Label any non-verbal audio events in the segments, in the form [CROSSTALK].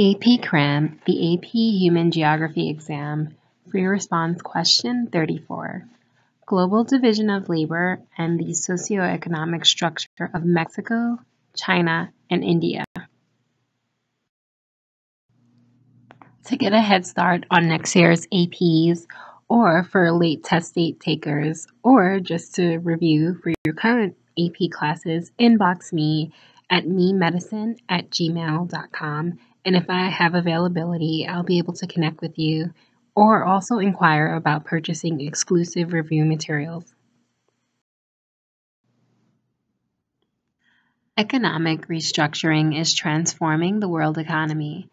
AP Cram, the AP Human Geography exam, free response question 34. Global division of labor and the socioeconomic structure of Mexico, China, and India. To get a head start on next year's APs, or for late test date takers, or just to review for your current AP classes, inbox me at memedicine at gmail.com. And if I have availability, I'll be able to connect with you or also inquire about purchasing exclusive review materials. Economic restructuring is transforming the world economy.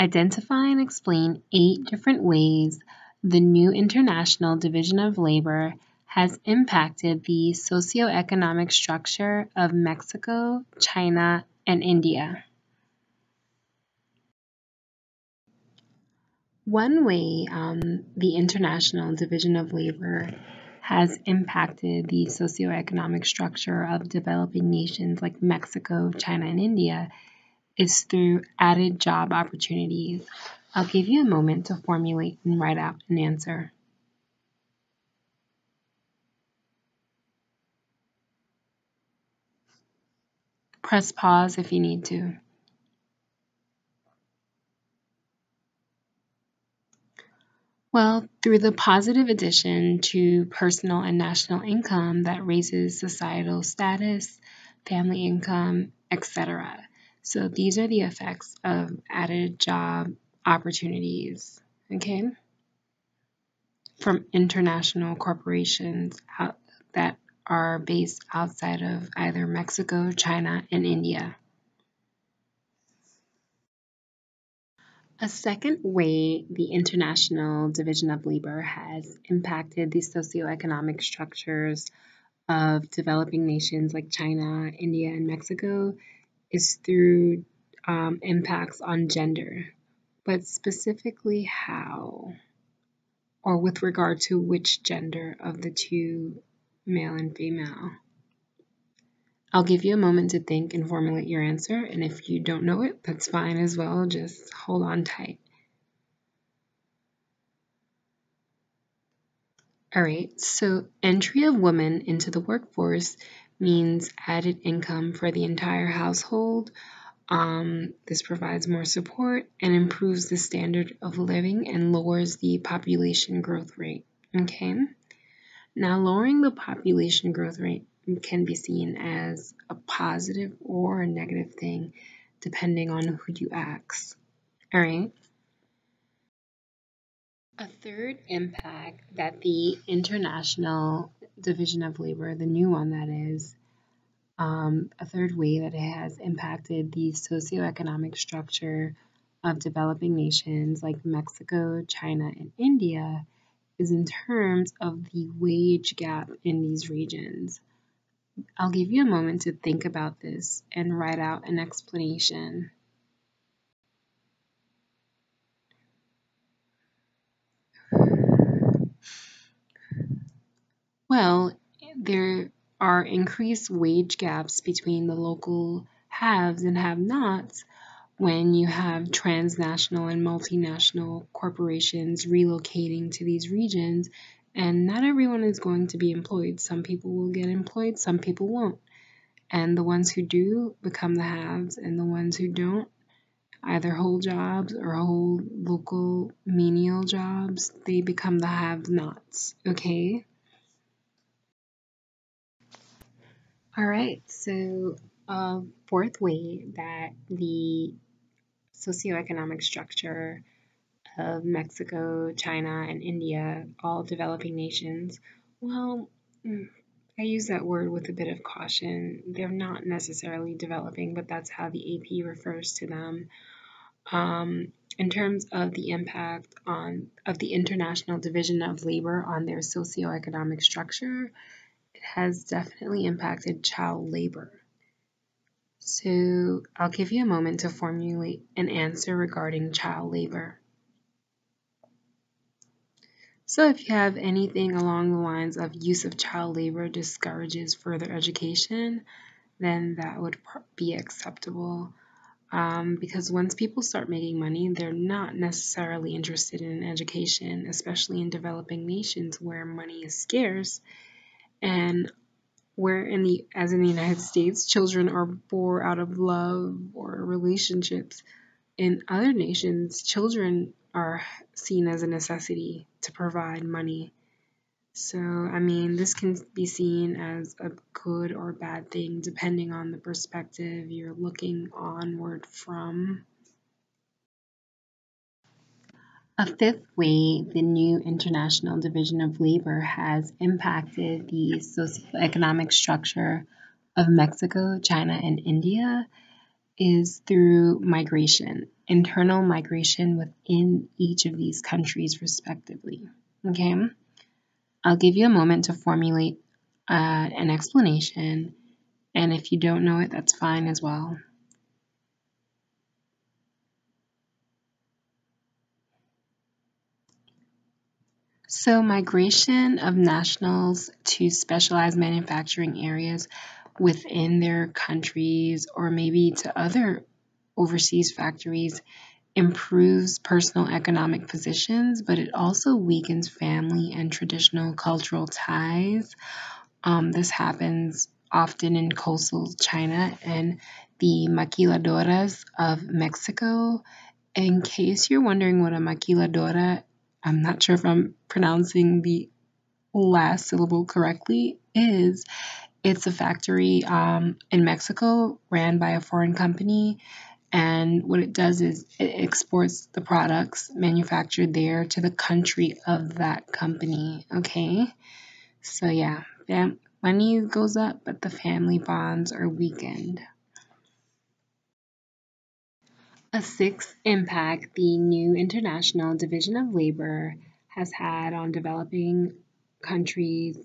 Identify and explain eight different ways the new International Division of Labor has impacted the socioeconomic structure of Mexico, China, and India. One way um, the International Division of Labor has impacted the socioeconomic structure of developing nations like Mexico, China, and India is through added job opportunities. I'll give you a moment to formulate and write out an answer. Press pause if you need to. Well, through the positive addition to personal and national income that raises societal status, family income, etc. So these are the effects of added job opportunities, okay? From international corporations out, that are based outside of either Mexico, China, and India. A second way the International Division of Labor has impacted the socioeconomic structures of developing nations like China, India, and Mexico is through um, impacts on gender, but specifically how, or with regard to which gender of the two, male and female. I'll give you a moment to think and formulate your answer, and if you don't know it, that's fine as well. Just hold on tight. All right, so entry of women into the workforce means added income for the entire household. Um, this provides more support and improves the standard of living and lowers the population growth rate. Okay, now lowering the population growth rate can be seen as a positive or a negative thing depending on who you ask. All right. A third impact that the International Division of Labor, the new one that is, um, a third way that it has impacted the socioeconomic structure of developing nations like Mexico, China, and India is in terms of the wage gap in these regions. I'll give you a moment to think about this and write out an explanation. Well, there are increased wage gaps between the local haves and have-nots when you have transnational and multinational corporations relocating to these regions and not everyone is going to be employed. Some people will get employed, some people won't. And the ones who do become the haves, and the ones who don't either hold jobs or hold local menial jobs, they become the have nots. Okay? All right, so a uh, fourth way that the socioeconomic structure of Mexico, China, and India, all developing nations, well, mm, I use that word with a bit of caution. They're not necessarily developing, but that's how the AP refers to them. Um, in terms of the impact on of the International Division of Labor on their socioeconomic structure, it has definitely impacted child labor. So I'll give you a moment to formulate an answer regarding child labor. So if you have anything along the lines of use of child labor discourages further education, then that would be acceptable. um, because once people start making money, they're not necessarily interested in education, especially in developing nations where money is scarce. And where in the as in the United States, children are born out of love or relationships. In other nations, children are seen as a necessity to provide money so, I mean, this can be seen as a good or bad thing depending on the perspective you're looking onward from. A fifth way the new International Division of Labor has impacted the socioeconomic structure of Mexico, China, and India is through migration, internal migration within each of these countries, respectively. Okay? I'll give you a moment to formulate uh, an explanation, and if you don't know it, that's fine as well. So, migration of nationals to specialized manufacturing areas within their countries or maybe to other overseas factories improves personal economic positions, but it also weakens family and traditional cultural ties. Um, this happens often in coastal China and the maquiladoras of Mexico. In case you're wondering what a maquiladora, I'm not sure if I'm pronouncing the last syllable correctly, is. It's a factory um, in Mexico ran by a foreign company and what it does is it exports the products manufactured there to the country of that company. Okay. So, yeah, money goes up, but the family bonds are weakened. A sixth impact the new International Division of Labor has had on developing countries,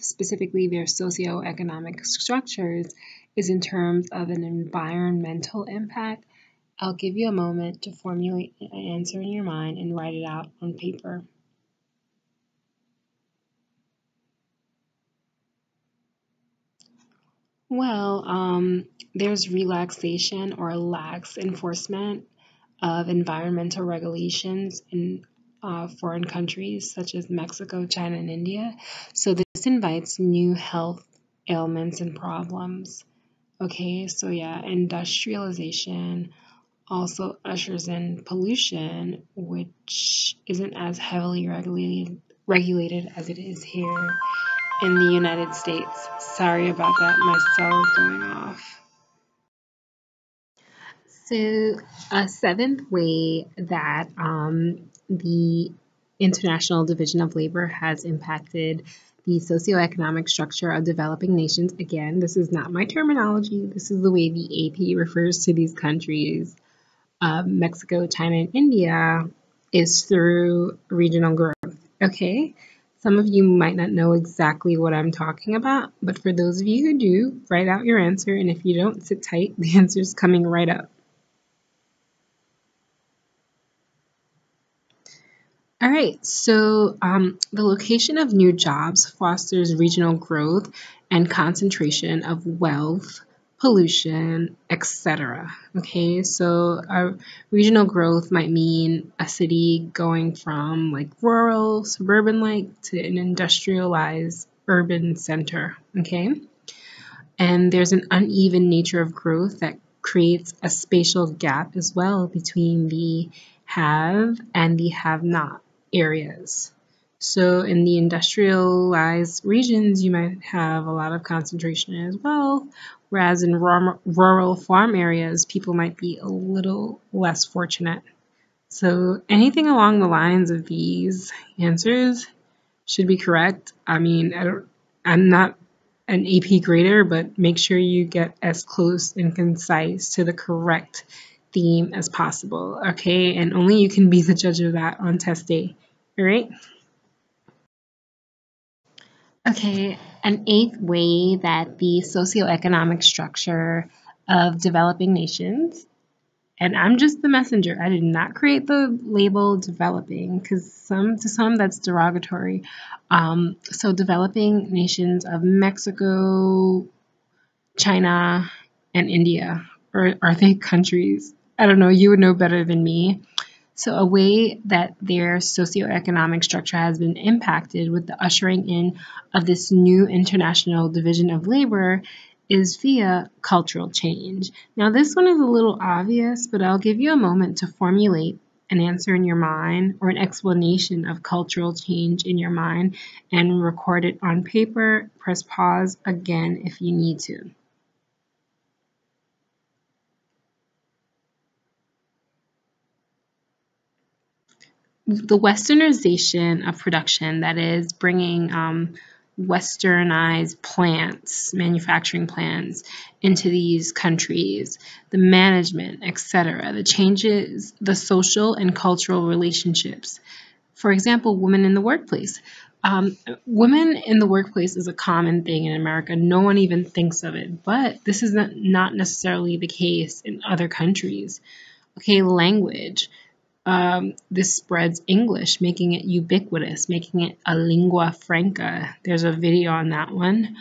specifically their socioeconomic structures, is in terms of an environmental impact, I'll give you a moment to formulate an answer in your mind and write it out on paper. Well, um, there's relaxation or lax enforcement of environmental regulations in uh, foreign countries such as Mexico, China, and India. So this invites new health ailments and problems. Okay, so yeah, industrialization also ushers in pollution, which isn't as heavily regulated regulated as it is here in the United States. Sorry about that, my cell is going off. So, a seventh way that um, the International Division of Labor has impacted the socioeconomic structure of developing nations. Again, this is not my terminology, this is the way the AP refers to these countries. Uh, Mexico, China, and India is through regional growth. Okay, some of you might not know exactly what I'm talking about, but for those of you who do, write out your answer, and if you don't, sit tight, [LAUGHS] the answer is coming right up. All right, so um, the location of new jobs fosters regional growth and concentration of wealth, pollution, etc. Okay, so a regional growth might mean a city going from like rural, suburban like to an industrialized urban center. Okay, and there's an uneven nature of growth that creates a spatial gap as well between the have and the have not areas. So in the industrialized regions, you might have a lot of concentration as well, whereas in rural farm areas, people might be a little less fortunate. So anything along the lines of these answers should be correct. I mean, I don't, I'm not an AP grader, but make sure you get as close and concise to the correct theme as possible, okay? And only you can be the judge of that on test day, all right? Okay, an eighth way that the socioeconomic structure of developing nations, and I'm just the messenger. I did not create the label developing because some to some that's derogatory. Um, so developing nations of Mexico, China, and India or are they countries? I don't know, you would know better than me. So, a way that their socioeconomic structure has been impacted with the ushering in of this new international division of labor is via cultural change. Now, this one is a little obvious, but I'll give you a moment to formulate an answer in your mind or an explanation of cultural change in your mind and record it on paper. Press pause again if you need to. The westernization of production, that is, bringing um, westernized plants, manufacturing plants into these countries, the management, etc., the changes, the social and cultural relationships. For example, women in the workplace. Um, women in the workplace is a common thing in America. No one even thinks of it, but this is not necessarily the case in other countries. Okay, language um, this spreads English, making it ubiquitous, making it a lingua franca. There's a video on that one.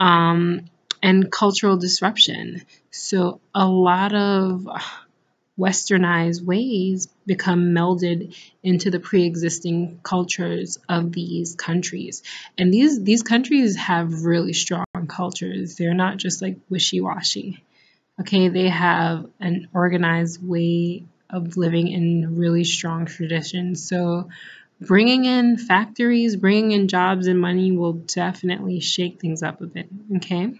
Um, and cultural disruption. So a lot of westernized ways become melded into the pre-existing cultures of these countries and these these countries have really strong cultures they're not just like wishy-washy okay they have an organized way of living in really strong traditions. So, bringing in factories, bringing in jobs and money will definitely shake things up a bit. Okay.